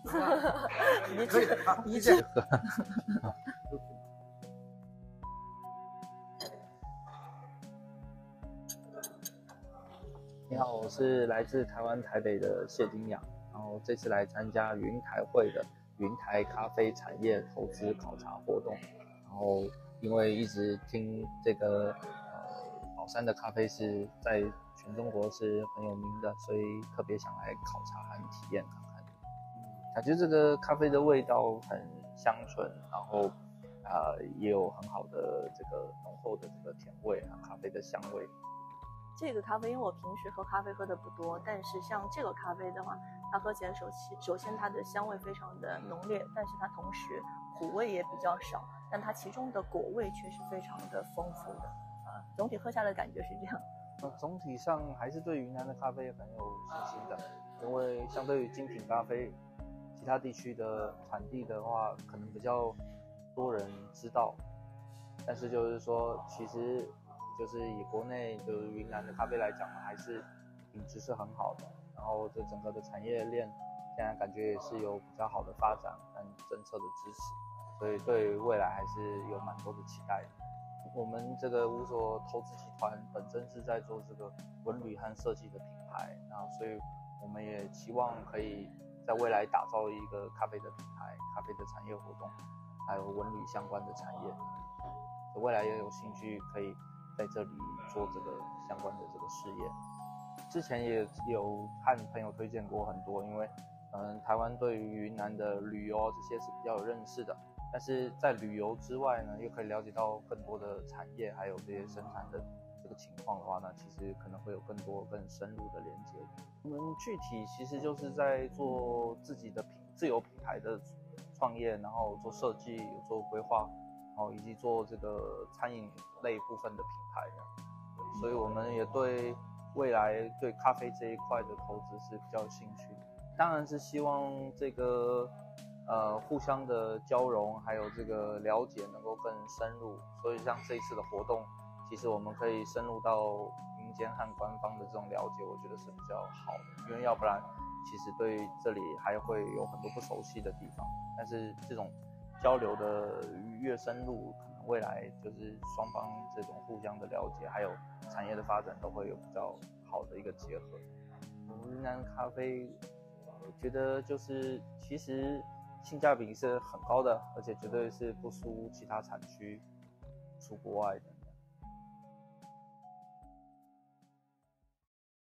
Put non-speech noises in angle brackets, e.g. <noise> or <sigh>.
<laughs> 一可以致啊一致。<laughs> 你好，我是来自台湾台北的谢金阳，然后这次来参加云台会的云台咖啡产业投资考察活动，然后因为一直听这个呃宝山的咖啡是在全中国是很有名的，所以特别想来考察和体验看看。嗯，感觉这个咖啡的味道很香醇，然后啊、呃也有很好的这个浓厚的这个甜味啊，咖啡的香味。这个咖啡，因为我平时喝咖啡喝的不多，但是像这个咖啡的话，它喝起来首先首先它的香味非常的浓烈，但是它同时苦味也比较少，但它其中的果味却是非常的丰富的啊。总体喝下来感觉是这样。呃，总体上还是对云南的咖啡很有信心的，因为相对于精品咖啡，其他地区的产地的话，可能比较多人知道，但是就是说，其实就是以国内就是云南的咖啡来讲，还是品质是很好的，然后这整个的产业链现在感觉也是有比较好的发展跟政策的支持，所以对未来还是有蛮多的期待的。我们这个无所投资集团本身是在做这个文旅和设计的品牌，然后所以我们也期望可以在未来打造一个咖啡的品牌、咖啡的产业活动，还有文旅相关的产业。未来也有兴趣可以在这里做这个相关的这个事业。之前也有和朋友推荐过很多，因为嗯，台湾对于云南的旅游这些是比较有认识的。但是在旅游之外呢，又可以了解到更多的产业，还有这些生产的个情况的话呢，其实可能会有更多更深入的连接。我们具体其实就是在做自己的品自有品牌的创业，然后做设计、有做规划，然后以及做这个餐饮类部分的品牌这样。对所以我们也对未来对咖啡这一块的投资是比较有兴趣。当然是希望这个。呃，互相的交融，还有这个了解能够更深入，所以像这一次的活动，其实我们可以深入到民间和官方的这种了解，我觉得是比较好的，因为要不然其实对这里还会有很多不熟悉的地方。但是这种交流的越深入，可能未来就是双方这种互相的了解，还有产业的发展都会有比较好的一个结合。云南咖啡，我觉得就是其实。性价比是很高的，而且绝对是不输其他产区出国外的。